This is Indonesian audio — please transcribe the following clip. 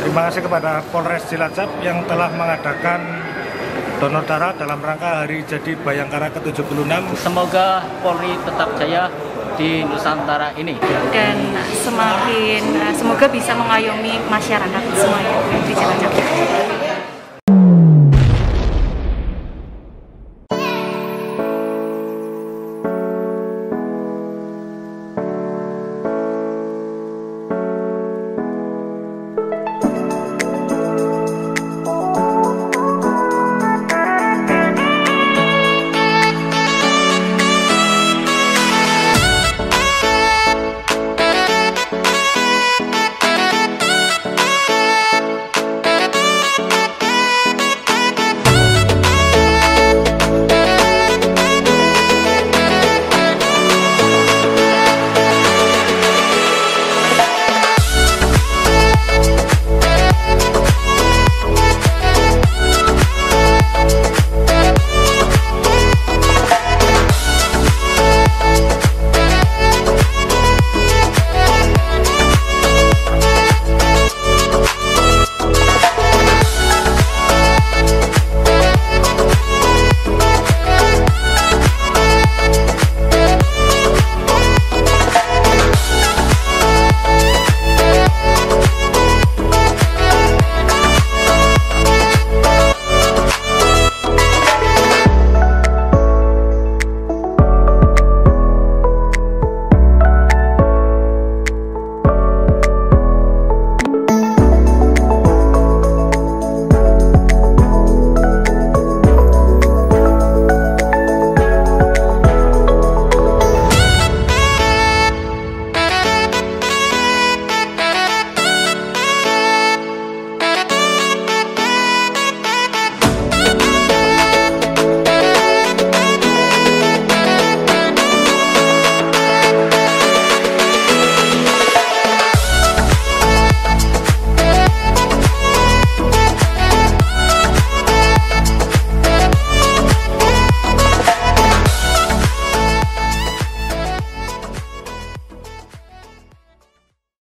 Terima kasih kepada Polres Cilacap yang telah mengadakan donor darah dalam rangka hari jadi Bayangkara ke-76. Semoga Polri tetap jaya di Nusantara ini. dan semakin eh, semoga bisa mengayomi masyarakat semuanya di Cilacap.